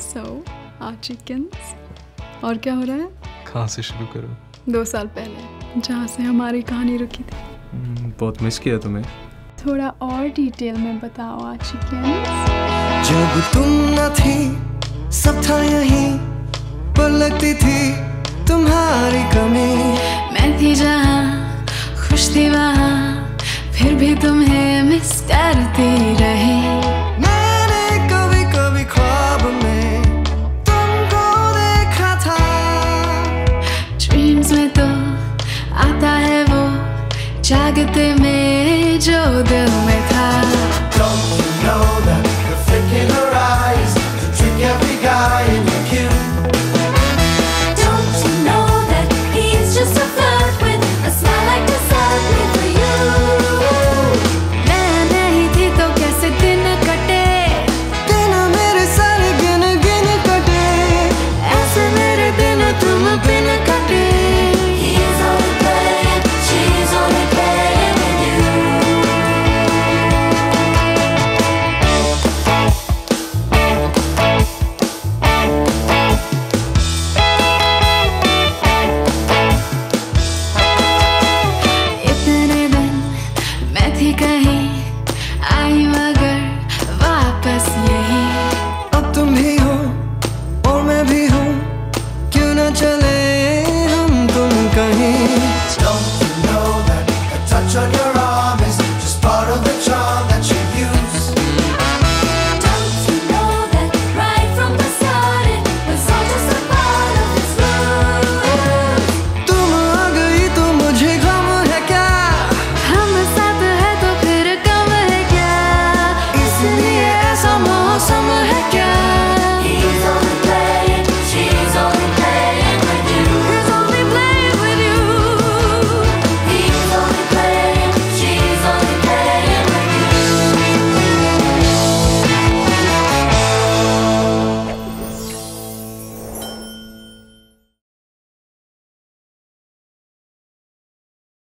सो आ chickens और क्या हो रहा है? कहाँ से शुरू करूँ? दो साल पहले जहाँ से हमारी कहानी रुकी थी। हम्म, बहुत मिस किया तुम्हें। थोड़ा और डिटेल में बताओ आ चिकन्स जब तुम न थी सब था यहीं पर लगती थी तुम्हारी कमी। मैं थी जहाँ खुश थी वहाँ फिर भी तुम्हें मिस करती आता है वो जागते में जो दे कहे आई